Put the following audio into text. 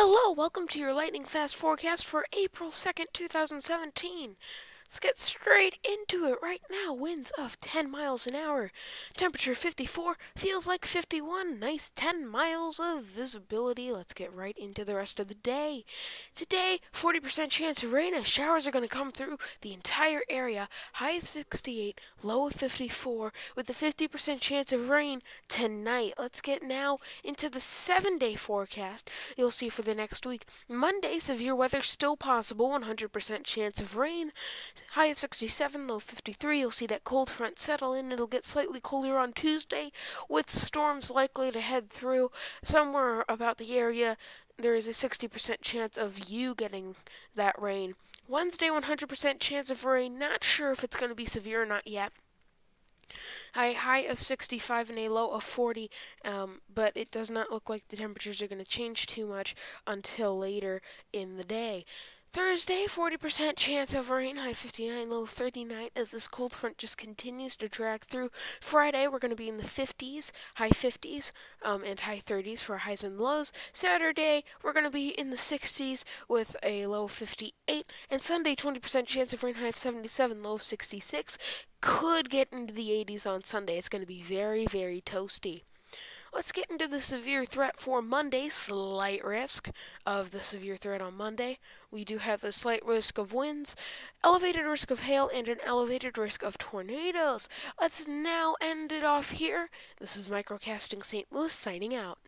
Hello, welcome to your lightning fast forecast for April 2nd, 2017. Let's get straight into it right now. Winds of 10 miles an hour. Temperature 54, feels like 51. Nice 10 miles of visibility. Let's get right into the rest of the day. Today, 40% chance of rain. Showers are going to come through the entire area. High of 68, low of 54, with a 50% chance of rain tonight. Let's get now into the seven day forecast. You'll see for the next week. Monday, severe weather still possible. 100% chance of rain. High of 67, low 53. You'll see that cold front settle in. It'll get slightly colder on Tuesday, with storms likely to head through somewhere about the area. There is a 60% chance of you getting that rain. Wednesday, 100% chance of rain. Not sure if it's going to be severe or not yet. A high of 65 and a low of 40, um, but it does not look like the temperatures are going to change too much until later in the day. Thursday, 40% chance of rain, high 59, low 39 as this cold front just continues to drag through. Friday, we're going to be in the 50s, high 50s, um, and high 30s for highs and lows. Saturday, we're going to be in the 60s with a low 58. And Sunday, 20% chance of rain, high of 77, low 66. Could get into the 80s on Sunday. It's going to be very, very toasty. Let's get into the severe threat for Monday. Slight risk of the severe threat on Monday. We do have a slight risk of winds, elevated risk of hail, and an elevated risk of tornadoes. Let's now end it off here. This is Microcasting St. Louis signing out.